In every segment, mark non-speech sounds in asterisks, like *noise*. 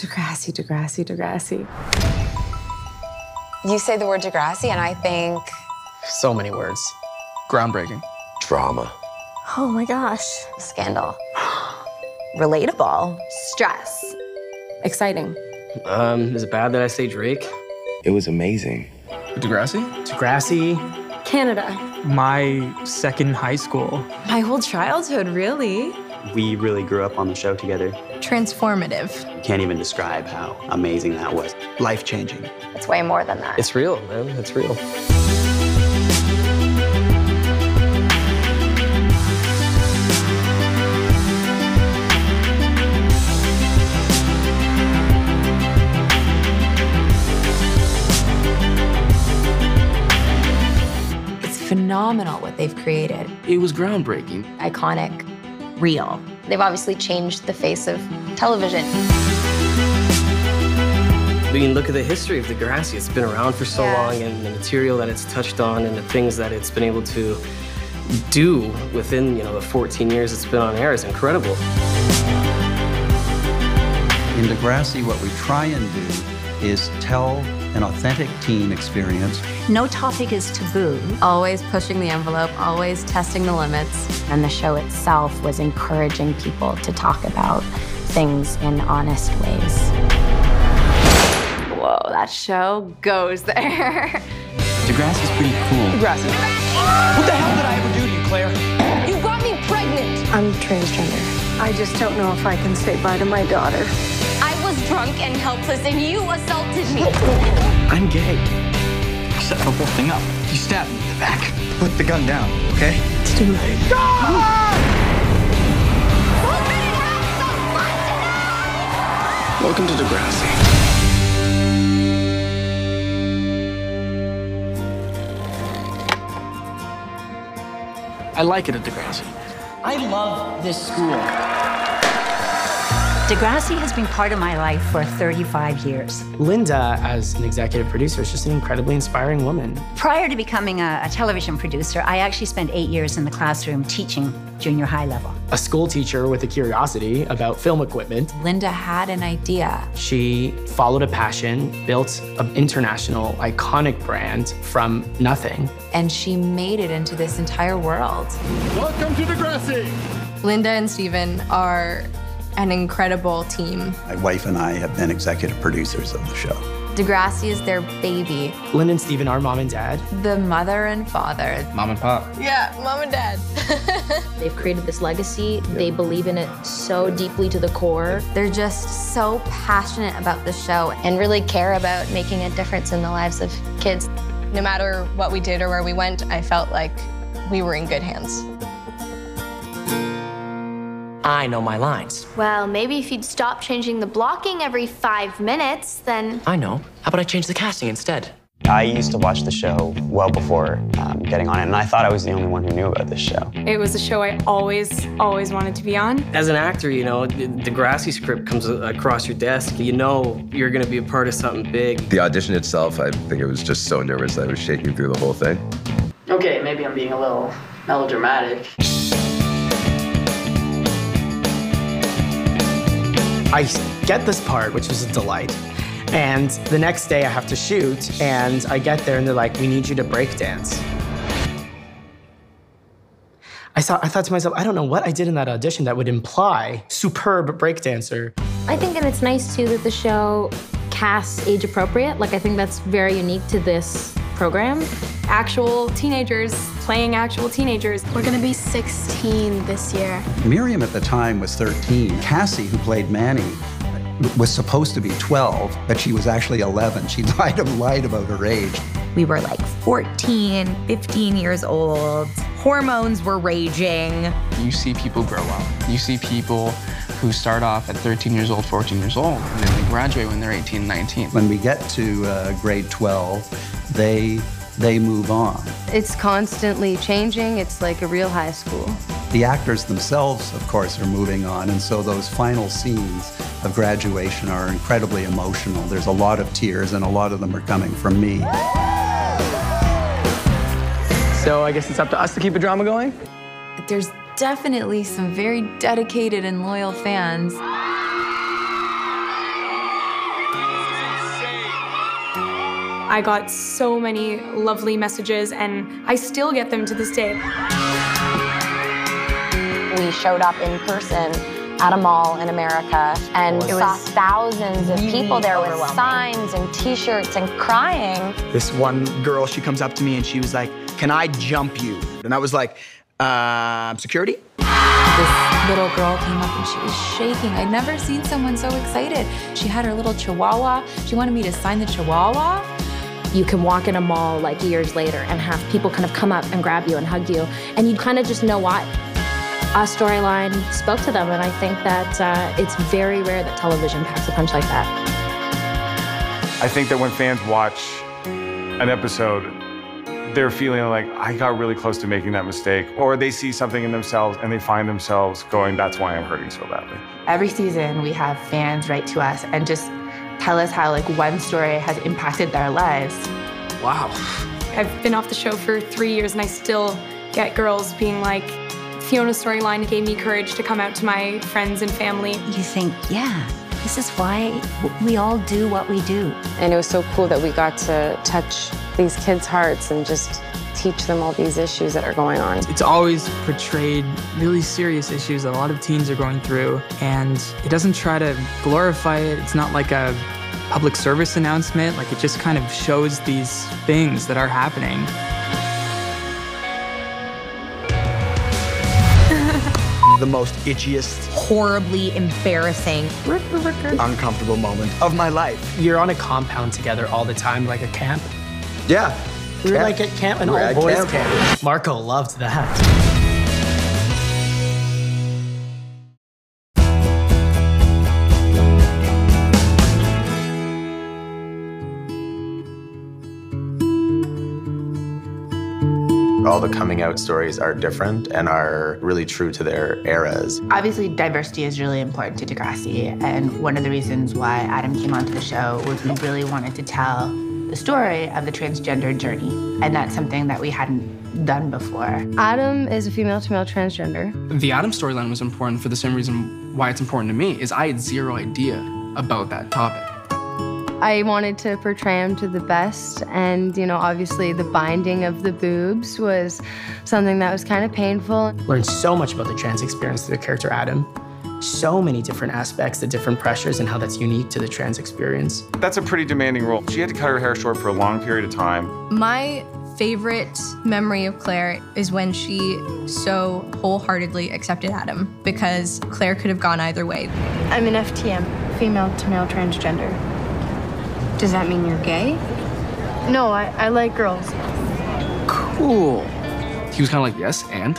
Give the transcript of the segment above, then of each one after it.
Degrassi, Degrassi, Degrassi. You say the word Degrassi, and I think So many words. Groundbreaking. Drama. Oh my gosh. scandal. *gasps* Relatable. Stress. Exciting. Um, is it bad that I say Drake? It was amazing. Degrassi? Degrassi? Canada. My second high school. My whole childhood, really. We really grew up on the show together. Transformative. Can't even describe how amazing that was. Life changing. It's way more than that. It's real, man. It's real. It's phenomenal what they've created. It was groundbreaking. iconic. Real. They've obviously changed the face of television. I mean, look at the history of the Degrassi. It's been around for so Yeah. long, and the material that it's touched on, and the things that it's been able to do within, you know, the 14 years it's been on air is incredible. In Degrassi, what we try and do is tell an authentic teen experience. No topic is taboo. Always pushing the envelope, always testing the limits. And the show itself was encouraging people to talk about things in honest ways. Whoa, that show goes there. Degrassi's pretty cool. Degrassi. What the hell did I ever do to you, Claire? You got me pregnant. I'm transgender. I just don't know if I can say bye to my daughter. I was drunk and helpless, and you assaulted me. I'm gay. I set the whole thing up. You stabbed me in the back. Put the gun down, okay? It's too late. Welcome to Degrassi. I like it at Degrassi. I love this school. Degrassi has been part of my life for 35 years. Linda, as an executive producer, is just an incredibly inspiring woman. Prior to becoming a, a television producer, I actually spent eight years in the classroom teaching junior high level. A school teacher with a curiosity about film equipment. Linda had an idea. She followed a passion, built an international iconic brand from nothing. and she made it into this entire world. Welcome to Degrassi. Linda and Steven are an incredible team. My wife and I have been executive producers of the show. Degrassi is their baby, Lynn and Steven are mom and dad. the mother and father. Mom and pop. Yeah, mom and dad. *laughs* They've created this legacy. They believe in it so deeply to the core. They're just so passionate about the show. And really care about making a difference in the lives of kids. No matter what we did or where we went, I felt like we were in good hands. I know my lines. Well, maybe if you'd stop changing the blocking every five minutes, then. I know. How about I change the casting instead? I used to watch the show well before um, getting on it, and I thought I was the only one who knew about this show. It was a show I always, always wanted to be on. As an actor, you know, the Degrassi script comes across your desk. You know you're going to be a part of something big. The audition itself, I think it was just so nervous that I was shaking through the whole thing. Okay, maybe I'm being a little melodramatic. I get this part, which was a delight. And the next day I have to shoot, and I get there and they're like, we need you to break dance. I thought, I thought to myself, I don't know what I did in that audition that would imply superb breakdancer. I think, and it's nice too that the show casts age appropriate. Like, I think that's very unique to this program. Actual teenagers playing actual teenagers. We're gonna be 16 this year. Miriam at the time was 13. Cassie, who played Manny, was supposed to be 12, but she was actually 11. She *laughs* lied, lied about her age. We were like 14, 15 years old. Hormones were raging. You see people grow up. You see people who start off at 13 years old, 14 years old, and then they graduate when they're 18, 19. When we get to uh, grade 12, they they move on. It's constantly changing. It's like a real high school. The actors themselves, of course, are moving on, and so those final scenes of graduation are incredibly emotional. There's a lot of tears, and a lot of them are coming from me. So I guess it's up to us to keep the drama going? There's definitely some very dedicated and loyal fans. I got so many lovely messages, and I still get them to this day. We showed up in person at a mall in America and It saw was thousands of people there with signs and t-shirts and crying. This one girl, she comes up to me and she was like, Can I jump you? And I was like, uh, security? This little girl came up and she was shaking. I'd never seen someone so excited. She had her little chihuahua. She wanted me to sign the chihuahua. You can walk in a mall like years later and have people kind of come up and grab you and hug you, and you kind of just know why. Our storyline spoke to them, and I think that uh, it's very rare that television packs a punch like that. I think that when fans watch an episode, they're feeling like, I got really close to making that mistake. Or they see something in themselves and they find themselves going, that's why I'm hurting so badly. Every season, we have fans write to us and just tell us how like one story has impacted their lives. Wow. I've been off the show for three years, and I still get girls being like, Fiona's storyline gave me courage to come out to my friends and family. You think, yeah, this is why we all do what we do. And it was so cool that we got to touch these kids' hearts and just teach them all these issues that are going on. It's always portrayed really serious issues that a lot of teens are going through, and it doesn't try to glorify it. It's not like a public service announcement, like it just kind of shows these things that are happening. The most itchiest, horribly embarrassing, uncomfortable moment of my life. You're on a compound together all the time, like a camp. Yeah. We were Camp. like at camp, an We were all at boys camp. camp. Marco loved that. All the coming out stories are different and are really true to their eras. Obviously, diversity is really important to Degrassi, and one of the reasons why Adam came onto the show was we really wanted to tell the story of the transgender journey, and that's something that we hadn't done before. Adam is a female to male transgender. The Adam storyline was important for the same reason why it's important to me is I had zero idea about that topic. I wanted to portray him to the best, and you know, obviously, the binding of the boobs was something that was kind of painful. Learned so much about the trans experience through the character Adam. So many different aspects, the different pressures, and how that's unique to the trans experience. That's a pretty demanding role. She had to cut her hair short for a long period of time. My favorite memory of Claire is when she so wholeheartedly accepted Adam because Claire could have gone either way. I'm an FTM, female to male transgender. Does that mean you're gay? No, I, I like girls. Cool. He was kind of like, yes, and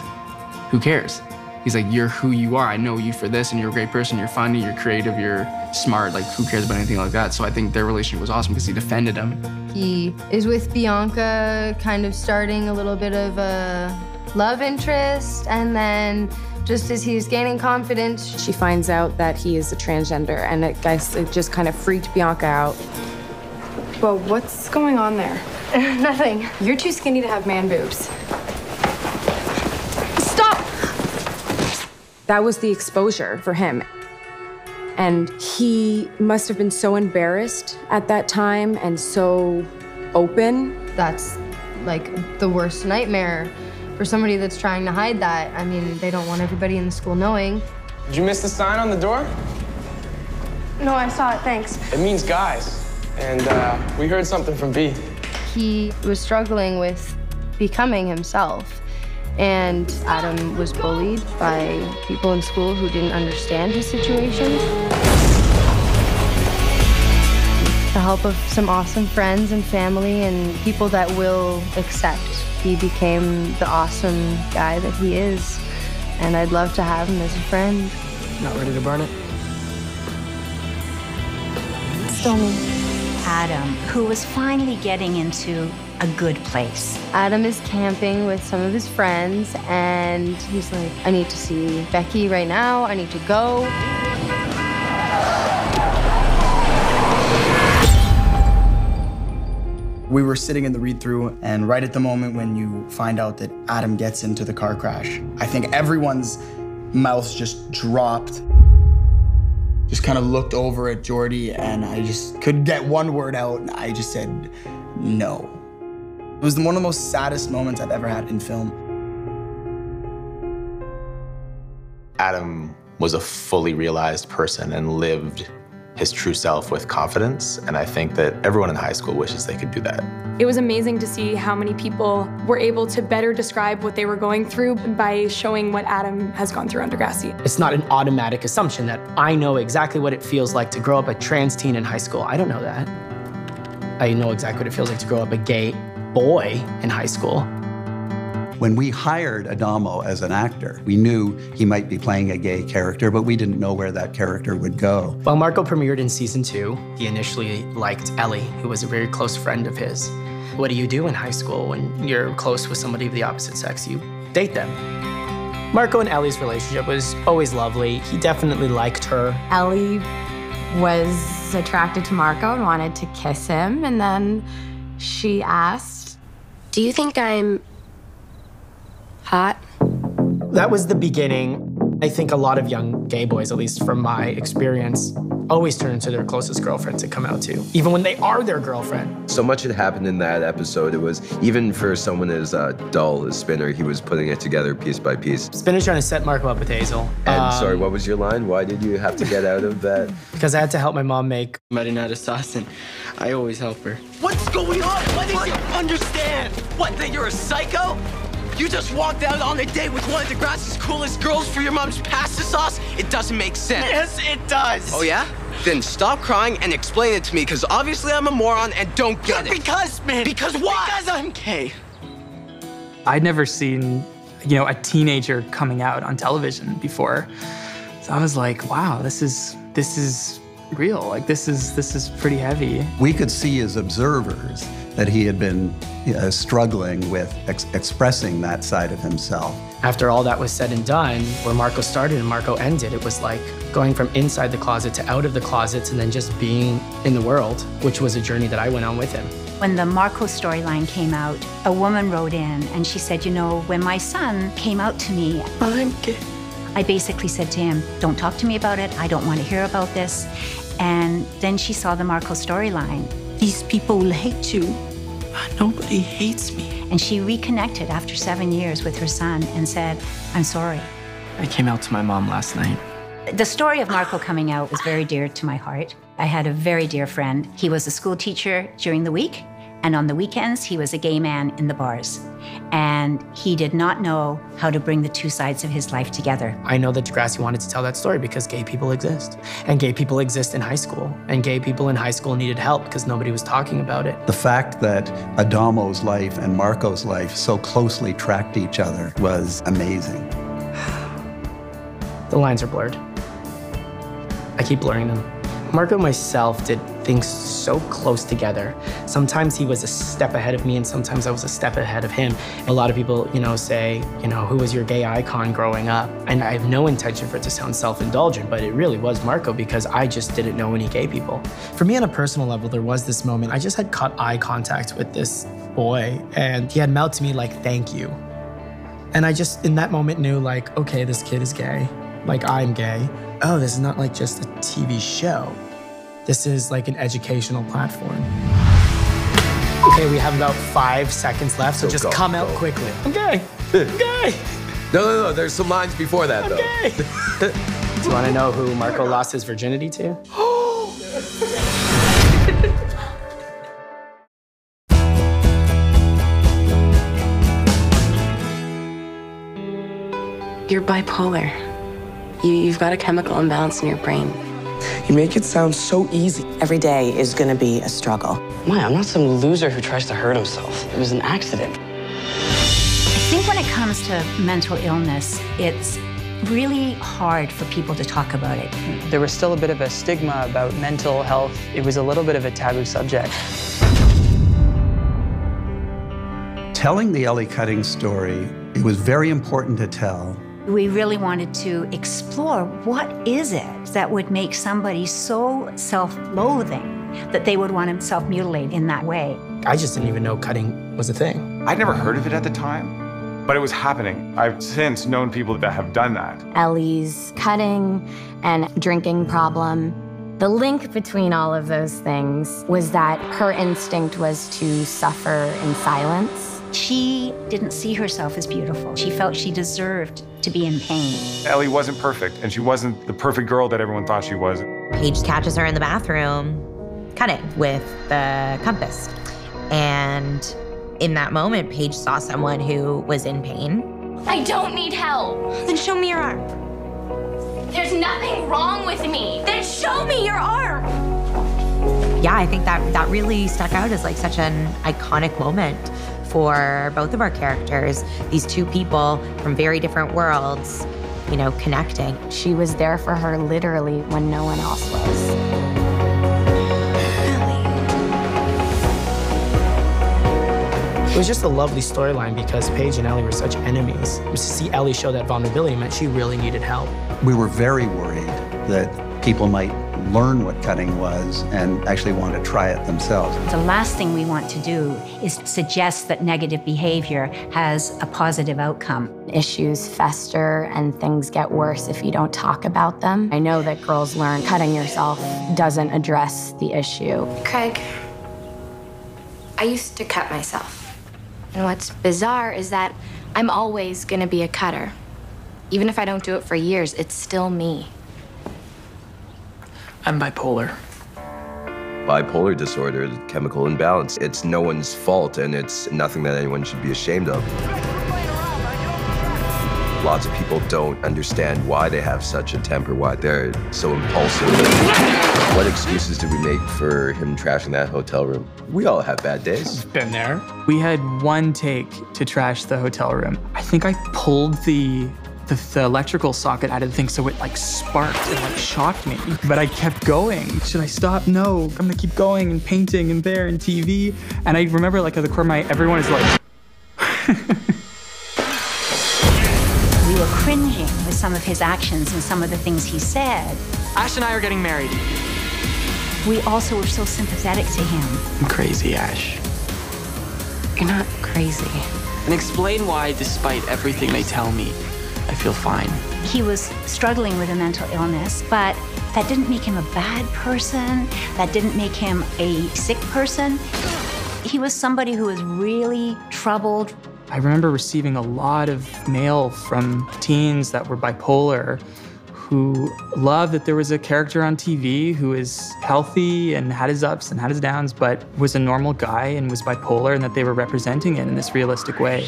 who cares? He's like, you're who you are. I know you for this, and you're a great person. You're funny, you're creative, you're smart. Like, who cares about anything like that? So I think their relationship was awesome because he defended him. He is with Bianca, kind of starting a little bit of a love interest, and then just as he's gaining confidence, She finds out that he is a transgender, and it, guys, it just kind of freaked Bianca out. Well, what's going on there? *laughs* Nothing. You're too skinny to have man boobs. Stop! That was the exposure for him. And he must have been so embarrassed at that time and so open. That's like the worst nightmare for somebody that's trying to hide that. I mean, they don't want everybody in the school knowing. Did you miss the sign on the door? No, I saw it, thanks. It means guys. And uh, we heard something from B. He was struggling with becoming himself. And Adam was bullied by people in school who didn't understand his situation. The help of some awesome friends and family and people that will accept, he became the awesome guy that he is. And I'd love to have him as a friend. Not ready to burn it? Still me. Adam, who was finally getting into a good place. Adam is camping with some of his friends, and he's like, I need to see Becky right now. I need to go. We were sitting in the read through, and right at the moment when you find out that Adam gets into the car crash, I think everyone's mouths just dropped. just kind of looked over at Jordy and I just couldn't get one word out. And I just said, no. It was one of the most saddest moments I've ever had in film. Adam was a fully realized person and lived his true self with confidence. And I think that everyone in high school wishes they could do that. It was amazing to see how many people were able to better describe what they were going through by showing what Adam has gone through on Degrassi. It's not an automatic assumption that I know exactly what it feels like to grow up a trans teen in high school. I don't know that. I know exactly what it feels like to grow up a gay boy in high school. When we hired Adamo as an actor, we knew he might be playing a gay character, but we didn't know where that character would go. While Marco premiered in season two, he initially liked Ellie, who was a very close friend of his. What do you do in high school when you're close with somebody of the opposite sex? You date them. Marco and Ellie's relationship was always lovely. He definitely liked her. Ellie was attracted to Marco and wanted to kiss him, and then she asked, Do you think I'm hot? That was the beginning. I think a lot of young gay boys, at least from my experience, always turn to their closest girlfriend to come out to, even when they are their girlfriend. So much had happened in that episode. It was even for someone as uh, dull as Spinner, he was putting it together piece by piece. Spinner's trying to set Marco up with Hazel. And Um, sorry, what was your line? Why did you have to get out of that? *laughs* Because I had to help my mom make marinara sauce, and I always help her. What's going on? What is you understand? What, that you're a psycho? You just walked out on a date with one of Degrassi's coolest girls for your mom's pasta sauce? It doesn't make sense. Yes, it does. Oh, yeah? Then stop crying and explain it to me, because obviously I'm a moron and don't get it. Because, man. Because what? Because I'm gay. I'd never seen, you know, a teenager coming out on television before. So I was like, wow, this is this is real. Like this is this is pretty heavy. We could see as observers that he had been uh, struggling with ex- expressing that side of himself. After all that was said and done, where Marco started and Marco ended, it was like going from inside the closet to out of the closets and then just being in the world, which was a journey that I went on with him. When the Marco storyline came out, a woman wrote in and she said, You know, when my son came out to me, I'm gay. I basically said to him, Don't talk to me about it. I don't want to hear about this. And then she saw the Marco storyline. These people will hate you. Ah, nobody hates me. And she reconnected after seven years with her son and said, I'm sorry. I came out to my mom last night. The story of Marco coming out was very dear to my heart. I had a very dear friend. He was a school teacher during the week, and on the weekends, he was a gay man in the bars. And he did not know how to bring the two sides of his life together. I know that Degrassi wanted to tell that story because gay people exist. And gay people exist in high school. And gay people in high school needed help because nobody was talking about it. The fact that Adamo's life and Marco's life so closely tracked each other was amazing. *sighs* The lines are blurred. I keep blurring them. Marco and myself did things so close together. Sometimes he was a step ahead of me, and sometimes I was a step ahead of him. A lot of people, you know, say, you know, who was your gay icon growing up? And I have no intention for it to sound self-indulgent, but it really was Marco because I just didn't know any gay people. For me, on a personal level, there was this moment. I just had caught eye contact with this boy, and he had mouthed to me like, "Thank you." And I just, in that moment, knew like, okay, this kid is gay. Like, I'm gay. Oh, this is not like just a TV show. This is like an educational platform. Okay, we have about five seconds left, so Go, just go, come out go. quickly. I'm gay. I'm gay. No, no, no. There's some lines before that, though. *laughs* Do you want to know who Marco lost his virginity to? *gasps* You're bipolar. You, you've got a chemical imbalance in your brain. You make it sound so easy. Every day is gonna be a struggle. Why? I'm not some loser who tries to hurt himself. It was an accident. I think when it comes to mental illness, it's really hard for people to talk about it. There was still a bit of a stigma about mental health. It was a little bit of a taboo subject. Telling the Ellie Cutting story, it was very important to tell We really wanted to explore what is it that would make somebody so self-loathing that they would want to self-mutilate in that way. I just didn't even know cutting was a thing. I'd never heard of it at the time, but it was happening. I've since known people that have done that. Ellie's cutting and drinking problem. The link between all of those things was that her instinct was to suffer in silence. She didn't see herself as beautiful. She felt she deserved to be in pain. Ellie wasn't perfect, and she wasn't the perfect girl that everyone thought she was. Paige catches her in the bathroom cutting with the compass. And in that moment, Paige saw someone who was in pain. I don't need help. Then show me your arm. There's nothing wrong with me. Then show me your arm. Yeah, I think that that really stuck out as like such an iconic moment for both of our characters. These two people from very different worlds, you know, connecting. She was there for her literally when no one else was. It was just a lovely storyline because Paige and Ellie were such enemies. Was To see Ellie show that vulnerability meant she really needed help. We were very worried that people might learn what cutting was and actually want to try it themselves. The last thing we want to do is suggest that negative behavior has a positive outcome. Issues fester and things get worse if you don't talk about them. I know that girls learn cutting yourself doesn't address the issue. Craig, I used to cut myself. And what's bizarre is that I'm always gonna be a cutter. Even if I don't do it for years, it's still me. I'm bipolar. Bipolar disorder, chemical imbalance, it's no one's fault and it's nothing that anyone should be ashamed of. Lots of people don't understand why they have such a temper, why they're so impulsive. What excuses did we make for him trashing that hotel room? We all have bad days. Been there. We had one take to trash the hotel room. I think I pulled the the, the, electrical socket out of the thing so it like sparked and like shocked me. But I kept going. Should I stop? No, I'm gonna keep going and painting and there and TV. And I remember like at the corner of my everyone is like *laughs* We were cringing with some of his actions and some of the things he said. Ash and I are getting married. We also were so sympathetic to him. I'm crazy, Ash. You're not crazy. And explain why, despite everything they tell me, I feel fine. He was struggling with a mental illness, but that didn't make him a bad person. That didn't make him a sick person. He was somebody who was really troubled. I remember receiving a lot of mail from teens that were bipolar who loved that there was a character on TV who was healthy and had his ups and had his downs, but was a normal guy and was bipolar, and that they were representing it in this realistic way.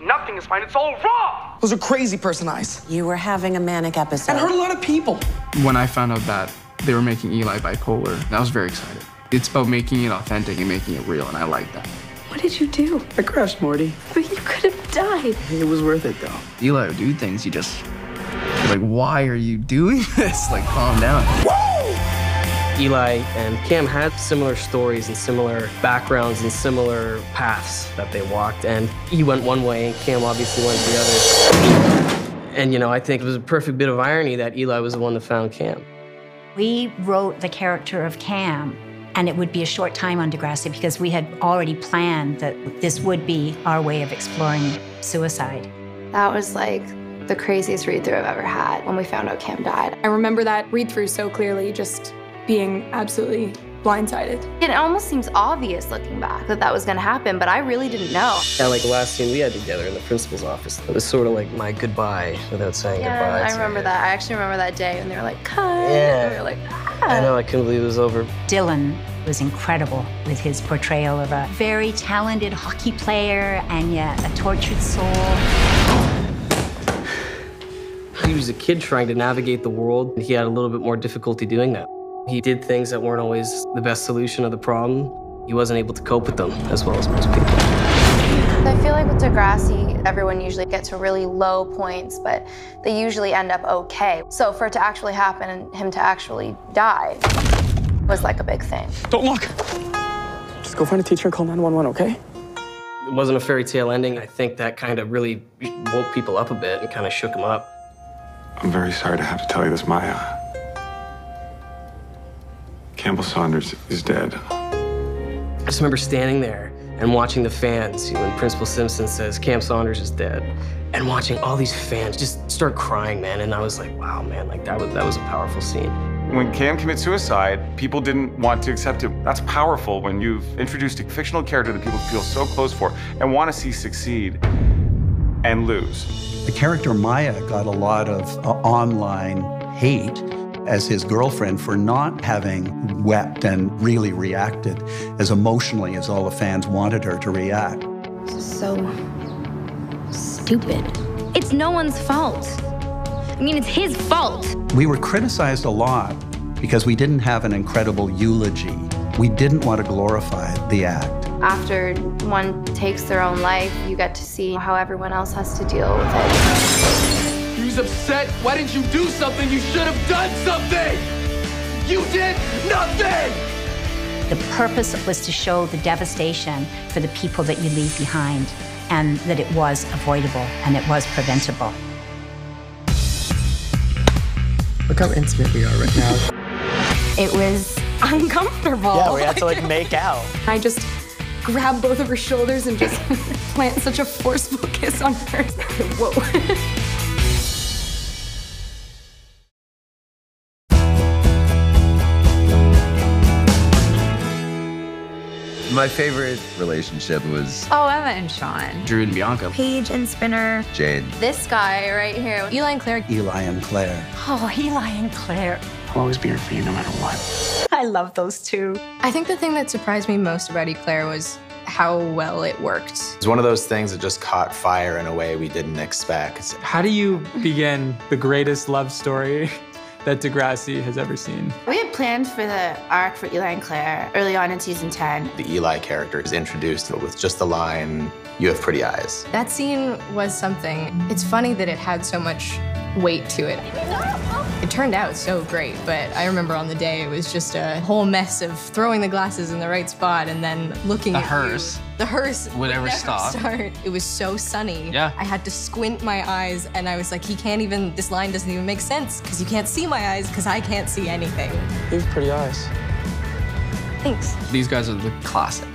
Nothing is fine, it's all wrong! Those are crazy person eyes. You were having a manic episode. And hurt a lot of people. When I found out that they were making Eli bipolar, I was very excited. It's about making it authentic and making it real, and I like that. What did you do? I crashed Morty. But you could have died. It was worth it though. Eli would do things you just like, why are you doing *laughs* this? Like, calm down. Eli and Cam had similar stories and similar backgrounds and similar paths that they walked. And he went one way, and Cam obviously went the other. And, you know, I think it was a perfect bit of irony that Eli was the one that found Cam. We wrote the character of Cam, and it would be a short time on Degrassi because we had already planned that this would be our way of exploring suicide. That was like the craziest read through I've ever had when we found out Cam died. I remember that read through so clearly, just being absolutely blindsided. It almost seems obvious looking back that that was going to happen, but I really didn't know. And like the last scene we had together in the principal's office, it was sort of like my goodbye without saying yeah, goodbye. I remember that. I actually remember that day when they were like, cut. Yeah. And we were like, ah. I know, I couldn't believe it was over. Dylan was incredible with his portrayal of a very talented hockey player and yet a tortured soul. He was a kid trying to navigate the world. And he had a little bit more difficulty doing that. He did things that weren't always the best solution of the problem. He wasn't able to cope with them as well as most people. I feel like with Degrassi, everyone usually gets to really low points, but they usually end up okay. So for it to actually happen and him to actually die was like a big thing. Don't look. Just go find a teacher and call 911, okay? It wasn't a fairy tale ending. I think that kind of really woke people up a bit and kind of shook them up. I'm very sorry to have to tell you this, Maya. Campbell Saunders is dead. I just remember standing there And watching the fans, when Principal Simpson says Cam Saunders is dead, and watching all these fans just start crying, man. And I was like, wow, man, like that was that was a powerful scene. When Cam commits suicide, people didn't want to accept it. That's powerful when you've introduced a fictional character that people feel so close for and want to see succeed and lose. The character Maya got a lot of uh, online hate as his girlfriend for not having wept and really reacted as emotionally as all the fans wanted her to react. This is so stupid. It's no one's fault. I mean, it's his fault. We were criticized a lot because we didn't have an incredible eulogy. We didn't want to glorify the act. After one takes their own life, you get to see how everyone else has to deal with it. You was upset? Why didn't you do something? You should have done something! You did nothing! The purpose was to show the devastation for the people that you leave behind and that it was avoidable and it was preventable. Look how intimate we are right now. It was uncomfortable. Yeah, we had to like *laughs* make out. I just grabbed both of her shoulders and just *laughs* plant such a forceful kiss on her. *laughs* Whoa. My favorite relationship was Oh, Emma and Sean. Drew and Bianca. Paige and Spinner. Jane. This guy right here. Eli and Claire. Eli and Claire. Oh, Eli and Claire. I'll always be here for you no matter what. *laughs* I love those two. I think the thing that surprised me most about Eclair was how well it worked. It's one of those things that just caught fire in a way we didn't expect. How do you begin the greatest love story *laughs* that Degrassi has ever seen? We had planned for the arc for Eli and Claire early on in season 10. The Eli character is introduced with just the line, you have pretty eyes. That scene was something. It's funny that it had so much weight to it. It turned out so great, but I remember on the day it was just a whole mess of throwing the glasses in the right spot and then looking The at hearse. you. The hearse Would ever never stop. Start. It was so sunny. Yeah. I had to squint my eyes and I was like, he can't even, this line doesn't even make sense because you can't see my eyes because I can't see anything. You have pretty eyes. Thanks. These guys are the classic.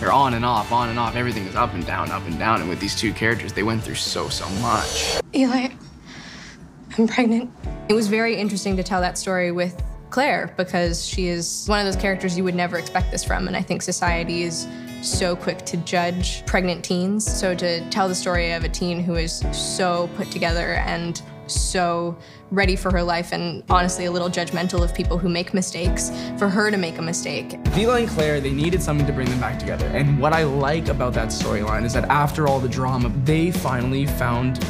They're on and off, on and off. Everything is up and down, up and down. And with these two characters, they went through so, so much. Eli, I'm pregnant. It was very interesting to tell that story with Claire because she is one of those characters you would never expect this from. And I think society is so quick to judge pregnant teens. So to tell the story of a teen who is so put together and so ready for her life and honestly a little judgmental of people who make mistakes, for her to make a mistake. Eli and Claire, they needed something to bring them back together. And what I like about that storyline is that after all the drama, they finally found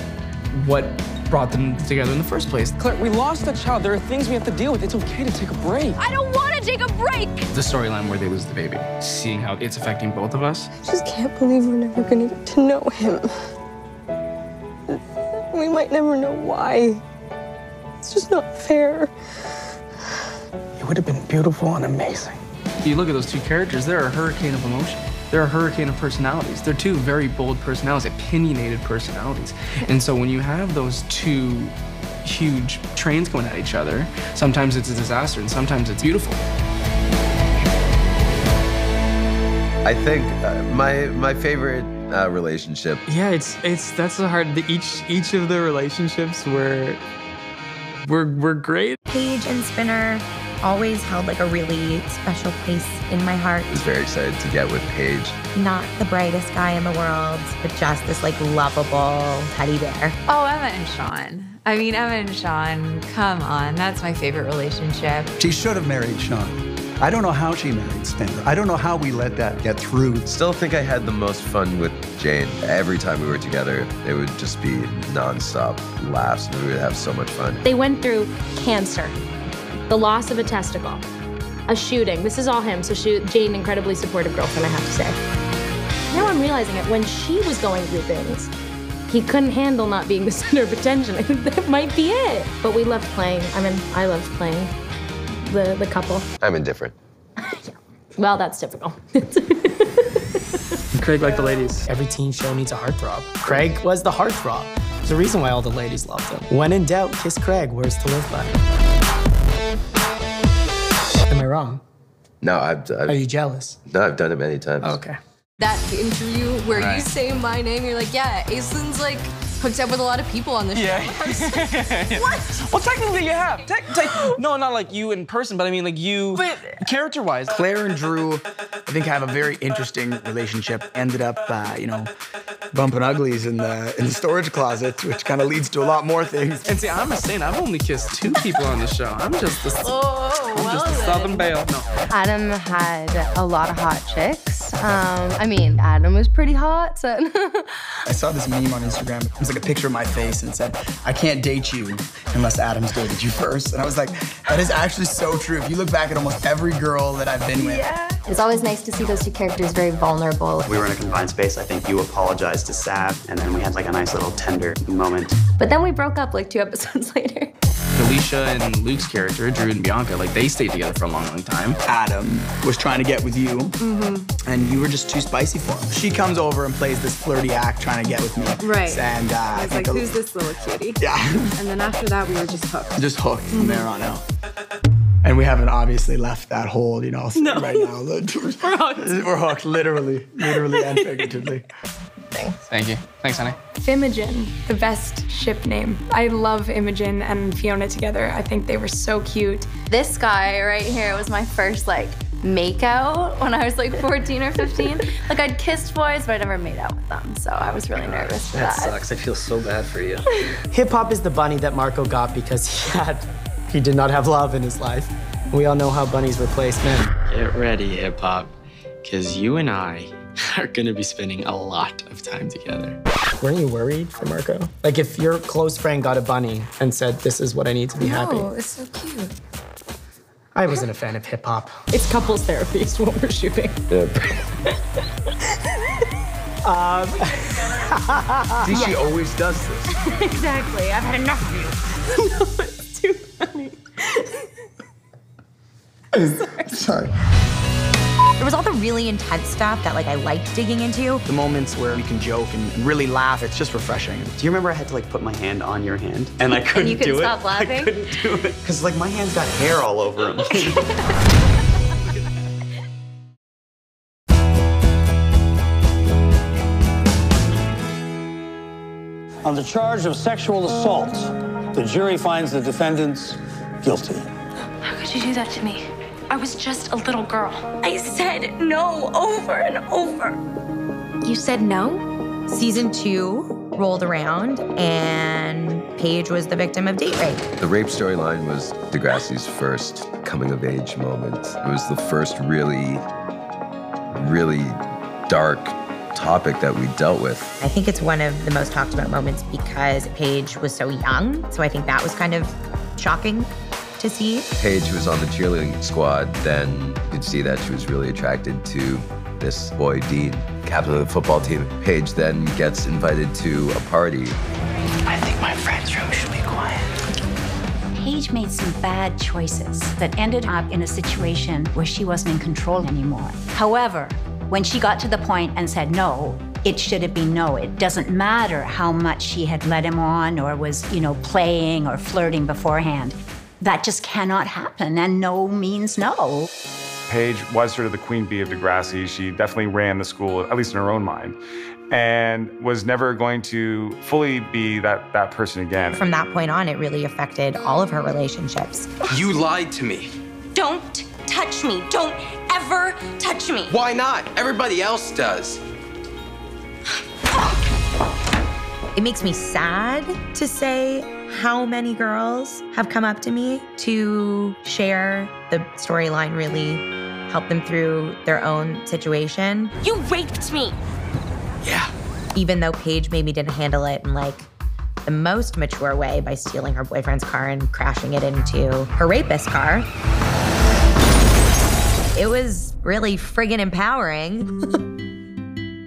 what brought them together in the first place. Claire, we lost a child. There are things we have to deal with. It's okay to take a break. I don't want to take a break! The storyline where they lose the baby, seeing how it's affecting both of us. I just can't believe we're never gonna get to know him. We might never know why. It's just not fair. It would have been beautiful and amazing. You look at those two characters, they're a hurricane of emotion. They're a hurricane of personalities. They're two very bold personalities, opinionated personalities. And so when you have those two huge trains going at each other, sometimes it's a disaster and sometimes it's beautiful. I think uh, my my favorite uh, relationship. Yeah, it's it's that's the hard. The, each each of the relationships were were were great. Paige and Spinner always held like a really special place in my heart. I was very excited to get with Paige. Not the brightest guy in the world, but just this like lovable teddy bear. Oh, Emma and Sean. I mean, Emma and Sean, come on. That's my favorite relationship. She should have married Sean. I don't know how she married Spinner. I don't know how we let that get through. Still think I had the most fun with Jane. Every time we were together, it would just be nonstop laughs. and We would have so much fun. They went through cancer, the loss of a testicle, a shooting. This is all him. So she, Jane, incredibly supportive girlfriend, I have to say. Now I'm realizing it. When she was going through things, he couldn't handle not being the *laughs* center of attention. I *laughs* think that might be it. But we loved playing. I mean, I loved playing the, the couple. I'm indifferent. *laughs* Well, that's typical. *laughs* Craig liked the ladies. Every teen show needs a heartthrob. Craig was the heartthrob. There's a reason why all the ladies loved him. When in doubt, kiss Craig. Words to live by. Am I wrong? No, I've, I've Are you jealous? no, I've done it many times. Okay. That interview where you say my name, you're like, yeah, Aislinn's like hooked up with a lot of people on the show. Yeah. *laughs* *laughs* what? Well, technically, you have. Tec- tec- no, not like you in person, but I mean like you, character-wise. Claire and Drew, I think, have a very interesting relationship. Ended up, uh, you know, bumping uglies in the in the storage closet, which kind of leads to a lot more things. And see, I'm a saint. I've only kissed two people on the show. I'm just the, Oh, I'm just a Southern Belle. No. Adam had a lot of hot chicks. Um, I mean, Adam was pretty hot. So I saw this meme on Instagram. It was like a picture of my face and said, I can't date you unless Adam's dated you first. And I was like, that is actually so true. If you look back at almost every girl that I've been with, It's always nice to see those two characters very vulnerable. We were in a confined space. I think you apologized to Sav, and then we had like a nice little tender moment. But then we broke up like two episodes *laughs* later. Alicia and Luke's character, Drew and Bianca, like they stayed together for a long, long time. Adam was trying to get with you, Mm-hmm. and you were just too spicy for him. She comes over and plays this flirty act trying to get with me. Right. And uh, I was like, who's this little cutie? Yeah. And then after that, we were just hooked. just hooked from there on out. And we haven't obviously left that hole. you know, No. right now. *laughs* We're hooked. We're hooked, literally, literally and figuratively. Thanks. Thank you. Thanks, honey. Fimogen, the best ship name. I love Imogen and Fiona together. I think they were so cute. this guy right here was my first like makeout when I was like 14 or 15. like I'd kissed boys, but I never made out with them. So I was really nervous for That that. sucks. I feel so bad for you. Hip hop is the bunny that Marco got because he had he did not have love in his life. We all know how bunnies replace men. Get ready, hip hop, because you and I *laughs* are gonna be spending a lot of time together. Weren't you worried for Marco? Like if your close friend got a bunny and said, "This is what I need to be happy." Oh, it's so cute. I wasn't a fan of hip hop. It's couples therapy is what we're shooting. Um, See, she *laughs* always does this. *laughs* exactly. I've had enough of you. No, it's too funny. Sorry. There was all the really intense stuff that like I liked digging into. The moments where we can joke and and really laugh, it's just refreshing. Do you remember I had to like put my hand on your hand and I *laughs* couldn't you couldn't do stop it? laughing? I couldn't do it *laughs* because like my hand's got hair all over them. *laughs* On the charge of sexual assault, the jury finds the defendants guilty. How could you do that to me? I was just a little girl. I said no over and over. You said no? Season two rolled around and Paige was the victim of date rape. The rape storyline was Degrassi's first coming of age moment. It was the first really, really dark topic that we dealt with. I think it's one of the most talked about moments because Paige was so young. So I think that was kind of shocking to see. Paige was on the cheerleading squad, then you could see that she was really attracted to this boy, Dean, captain of the football team. Paige then gets invited to a party. I think my friend's room should be quiet. Paige made some bad choices that ended up in a situation where she wasn't in control anymore. However, when she got to the point and said no, it should have been no. It doesn't matter how much she had led him on or was, you know, playing or flirting beforehand. That just cannot happen, and no means no. Paige was sort of the queen bee of Degrassi. She definitely ran the school, at least in her own mind, and was never going to fully be that, that person again. From that point on, it really affected all of her relationships. You lied to me. Don't touch me. Don't ever touch me. Why not? Everybody else does. It makes me sad to say how many girls have come up to me to share the storyline, really help them through their own situation. You raped me. Yeah. Even though Paige maybe didn't handle it in like the most mature way by stealing her boyfriend's car and crashing it into her rapist car. It was really friggin' empowering.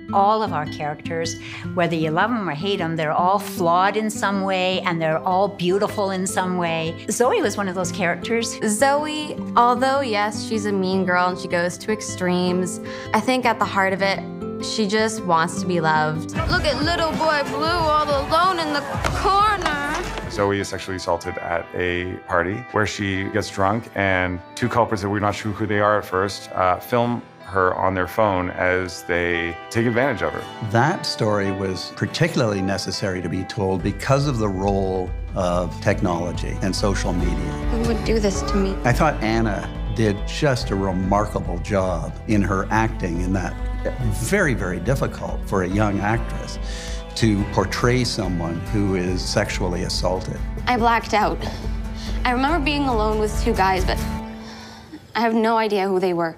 *laughs* All of our characters, whether you love them or hate them, they're all flawed in some way and they're all beautiful in some way. Zoe was one of those characters. Zoe, although yes, she's a mean girl and she goes to extremes, I think at the heart of it, she just wants to be loved. Look at little boy Blue all alone in the corner. Zoe is sexually assaulted at a party where she gets drunk, and two culprits that we're not sure who they are at first uh, film her on their phone as they take advantage of her. That story was particularly necessary to be told because of the role of technology and social media. Who would do this to me? I thought Ana did just a remarkable job in her acting in that very, very difficult for a young actress to portray someone who is sexually assaulted. I blacked out. I remember being alone with two guys, but I have no idea who they were.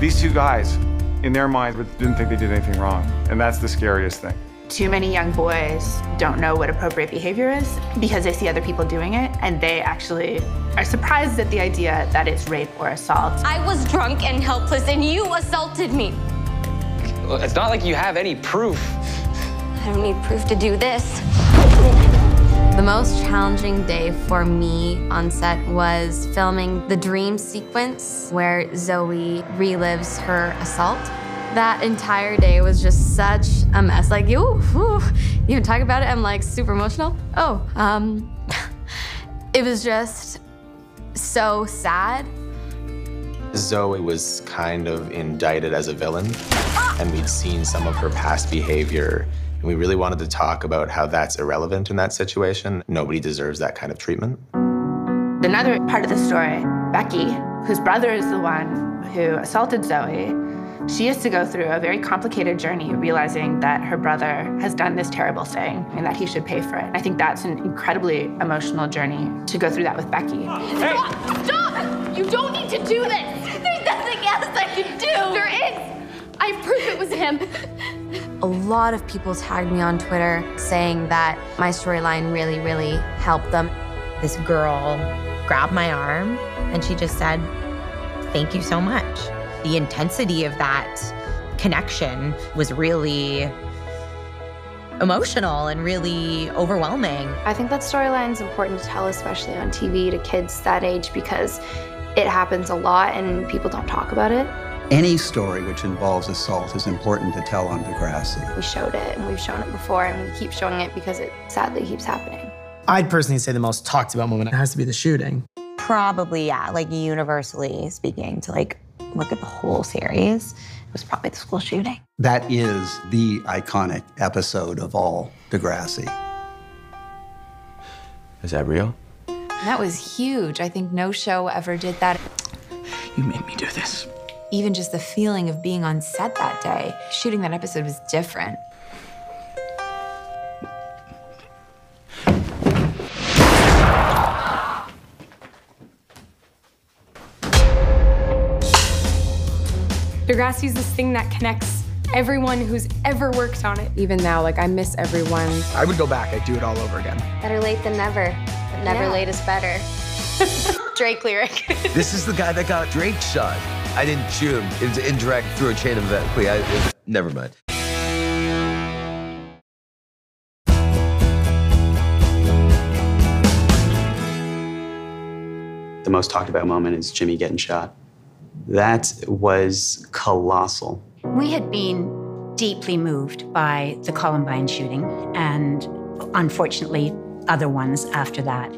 These two guys, in their minds, didn't think they did anything wrong. And that's the scariest thing. Too many young boys don't know what appropriate behavior is because they see other people doing it and they actually are surprised at the idea that it's rape or assault. I was drunk and helpless, and you assaulted me. It's not like you have any proof. I don't need proof to do this. The most challenging day for me on set was filming the dream sequence where Zoe relives her assault. That entire day was just such a mess. Like, you, you even talk about it, I'm like super emotional. Oh, um, *laughs* it was just so sad. Zoe was kind of indicted as a villain, and we'd seen some of her past behavior, and we really wanted to talk about how that's irrelevant in that situation. Nobody deserves that kind of treatment. Another part of the story, Becky, whose brother is the one who assaulted Zoe, she has to go through a very complicated journey realizing that her brother has done this terrible thing and that he should pay for it. I think that's an incredibly emotional journey to go through that with Becky. Stop! Stop! You don't need to do this! There's nothing else I can do! There is! I have proof it was him. A lot of people tagged me on Twitter saying that my storyline really, really helped them. This girl grabbed my arm and she just said, Thank you so much. The intensity of that connection was really emotional and really overwhelming. I think that storyline is important to tell, especially on TV to kids that age, because it happens a lot and people don't talk about it. Any story which involves assault is important to tell on Degrassi. We showed it and we've shown it before and we keep showing it because it sadly keeps happening. I'd personally say the most talked about moment has to be the shooting. Probably, yeah, like universally speaking, to like look at the whole series, it was probably the school shooting. That is the iconic episode of all Degrassi. Is that real? That was huge. I think no show ever did that. You made me do this. Even just the feeling of being on set that day, shooting that episode was different. Degrassi is this thing that connects everyone who's ever worked on it. Even now, like I miss everyone. I would go back. I'd do it all over again. Better late than never. But never Yeah. late is better. *laughs* Drake lyric. This is the guy that got Drake shot. I didn't shoot him. It was indirect through a chain of events. Wait, I, it- never mind. The most talked about moment is Jimmy getting shot. That was colossal. We had been deeply moved by the Columbine shooting and unfortunately other ones after that.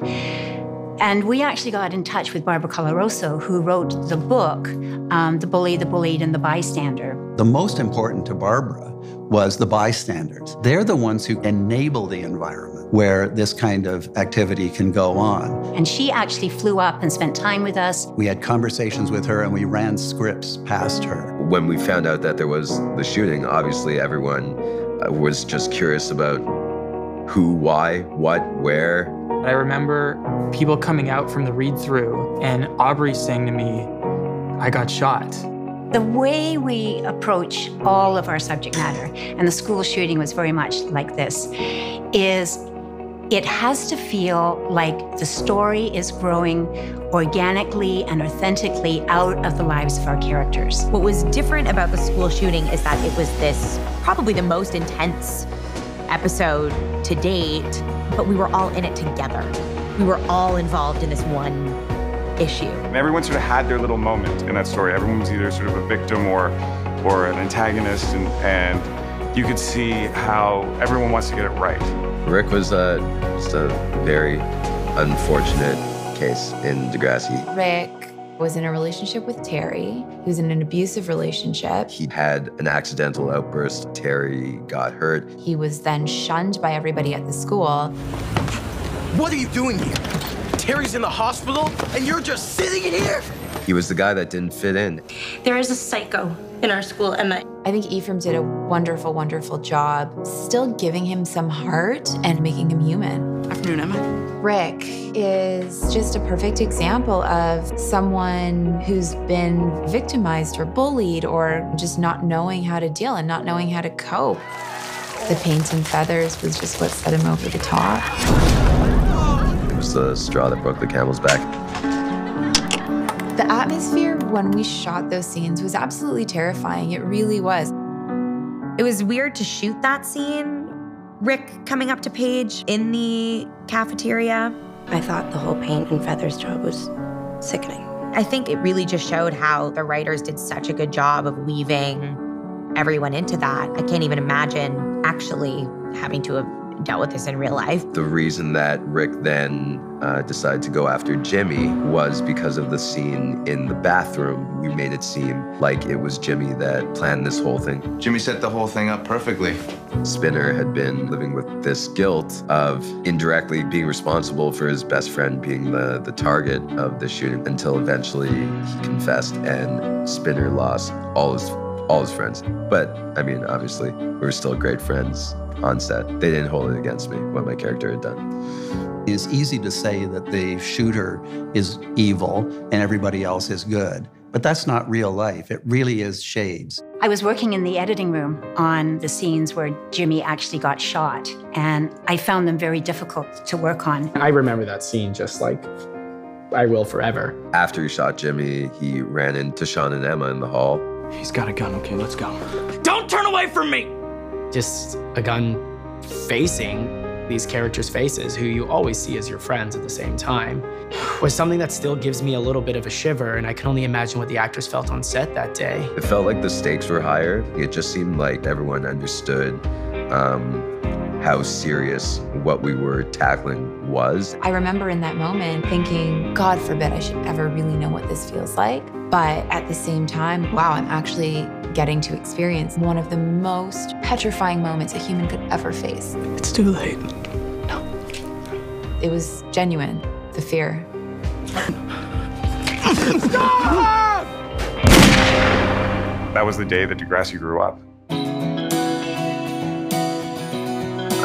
And we actually got in touch with Barbara Coloroso, who wrote the book, um, The Bully, the Bullied, and the Bystander. The most important to Barbara was the bystanders. They're the ones who enable the environment where this kind of activity can go on. And she actually flew up and spent time with us. We had conversations with her and we ran scripts past her. When we found out that there was the shooting, obviously everyone uh, was just curious about who, why, what, where. I remember people coming out from the read through and Aubrey saying to me, I got shot. The way we approach all of our subject matter, and the school shooting was very much like this, is it has to feel like the story is growing organically and authentically out of the lives of our characters. What was different about the school shooting is that it was this probably the most intense episode to date, but we were all in it together. We were all involved in this one issue. And everyone sort of had their little moment in that story. Everyone was either sort of a victim or, or an antagonist, and, and you could see how everyone wants to get it right. Rick was uh, just a very unfortunate case in Degrassi. Rick was in a relationship with Terry. He was in an abusive relationship. He had an accidental outburst. Terry got hurt. He was then shunned by everybody at the school. What are you doing here? Terry's in the hospital and you're just sitting here? He was the guy that didn't fit in. There is a psycho in our school, Emma. I think Ephraim did a wonderful, wonderful job still giving him some heart and making him human. Afternoon, Emma. Rick is just a perfect example of someone who's been victimized or bullied or just not knowing how to deal and not knowing how to cope. The paint and feathers was just what set him over the top. It was the straw that broke the camel's back. Atmosphere when we shot those scenes was absolutely terrifying. It really was. It was weird to shoot that scene. Rick coming up to Paige in the cafeteria. I thought the whole paint and feathers job was sickening. I think it really just showed how the writers did such a good job of weaving everyone into that. I can't even imagine actually having to have dealt with this in real life. The reason that Rick then uh, decided to go after Jimmy was because of the scene in the bathroom. We made it seem like it was Jimmy that planned this whole thing. Jimmy set the whole thing up perfectly. Spinner had been living with this guilt of indirectly being responsible for his best friend being the, the target of the shooting until eventually he confessed and Spinner lost all his all his friends. But I mean, obviously, we were still great friends on set. They didn't hold it against me, what my character had done. It's easy to say that the shooter is evil and everybody else is good, but that's not real life. It really is shades. I was working in the editing room on the scenes where Jimmy actually got shot, and I found them very difficult to work on. I remember that scene just like I will forever. After he shot Jimmy, he ran into Sean and Emma in the hall. He's got a gun. Okay, let's go. Don't turn away from me! Just a gun facing these characters' faces, who you always see as your friends at the same time, was something that still gives me a little bit of a shiver, and I can only imagine what the actors felt on set that day. It felt like the stakes were higher. It just seemed like everyone understood um, how serious what we were tackling was. I remember in that moment thinking, God forbid I should ever really know what this feels like. But at the same time, wow, I'm actually getting to experience one of the most petrifying moments a human could ever face. It's too late. No. It was genuine, the fear. Stop! That was the day that Degrassi grew up.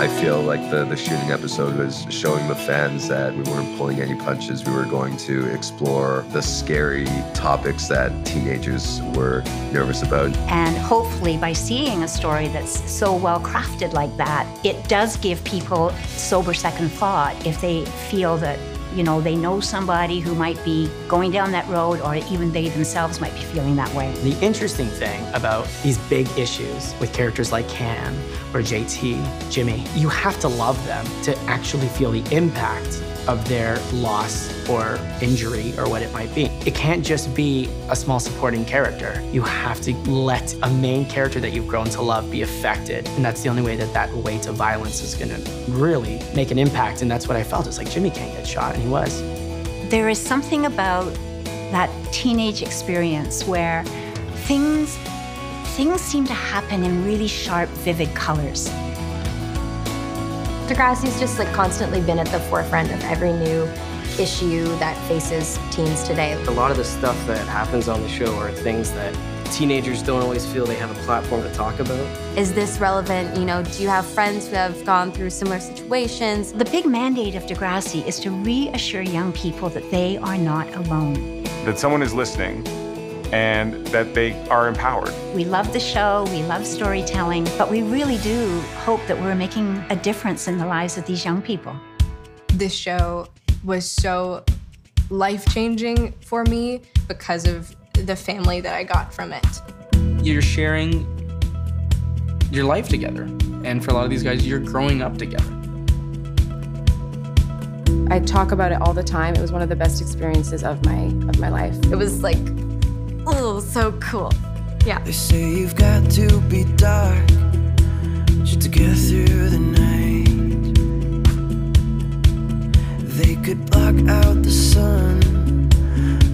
I feel like the, the shooting episode was showing the fans that we weren't pulling any punches. We were going to explore the scary topics that teenagers were nervous about. And hopefully, by seeing a story that's so well crafted like that, it does give people sober second thought if they feel that you know, they know somebody who might be going down that road, or even they themselves might be feeling that way. The interesting thing about these big issues with characters like Cam or JT, Jimmy, you have to love them to actually feel the impact of their loss or injury or what it might be. It can't just be a small supporting character. You have to let a main character that you've grown to love be affected. And that's the only way that that weight of violence is gonna really make an impact. And that's what I felt. It's like Jimmy can't get shot, and he was. There is something about that teenage experience where things things seem to happen in really sharp, vivid colors. Degrassi's just like constantly been at the forefront of every new issue that faces teens today. A lot of the stuff that happens on the show are things that teenagers don't always feel they have a platform to talk about. Is this relevant? You know, do you have friends who have gone through similar situations? The big mandate of Degrassi is to reassure young people that they are not alone. That someone is listening and that they are empowered. We love the show, we love storytelling, but we really do hope that we're making a difference in the lives of these young people. This show was so life changing for me because of the family that I got from it. You're sharing your life together. And for a lot of these guys, you're growing up together. I talk about it all the time. It was one of the best experiences of my of my life. It was like, so cool. Yeah. They say you've got to be dark just to get through the night. They could block out the sun,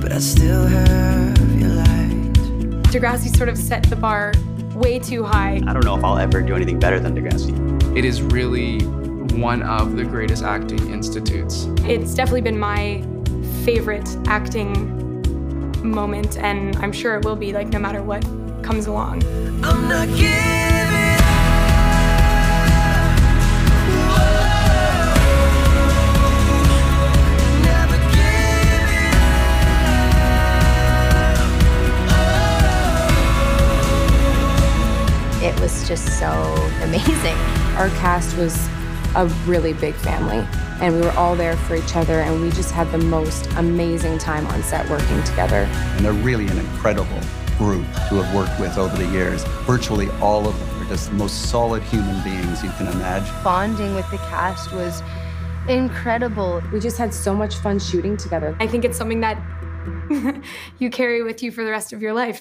but I still have your light. Degrassi sort of set the bar way too high. I don't know if I'll ever do anything better than Degrassi. It is really one of the greatest acting institutes. It's definitely been my favorite acting moment, and I'm sure it will be like no matter what comes along. I'm not giving It was just so amazing. Our cast was a really big family, and we were all there for each other, and we just had the most amazing time on set working together. And they're really an incredible group to have worked with over the years. Virtually all of them are just the most solid human beings you can imagine. Bonding with the cast was incredible. We just had so much fun shooting together. I think it's something that *laughs* you carry with you for the rest of your life.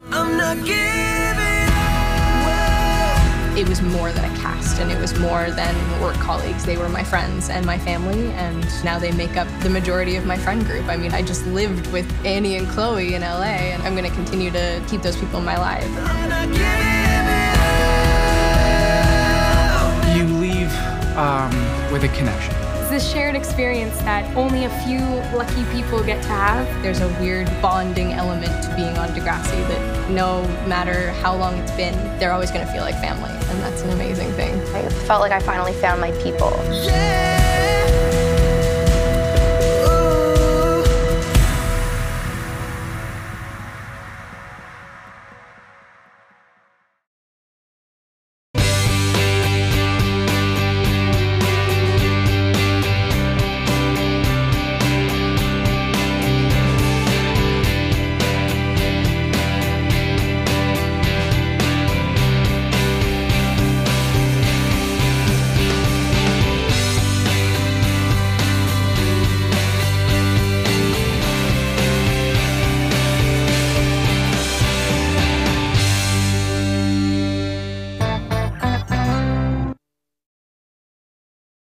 It was more than a cast, and it was more than work colleagues. They were my friends and my family, and now they make up the majority of my friend group. I mean, I just lived with Annie and Chloe in LA, and I'm going to continue to keep those people in my life. You leave um, with a connection. It's this shared experience that only a few lucky people get to have. There's a weird bonding element to being on Degrassi that no matter how long it's been, they're always going to feel like family, and that's an amazing thing. I felt like I finally found my people. Yeah.